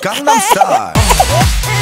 Gangnam Style.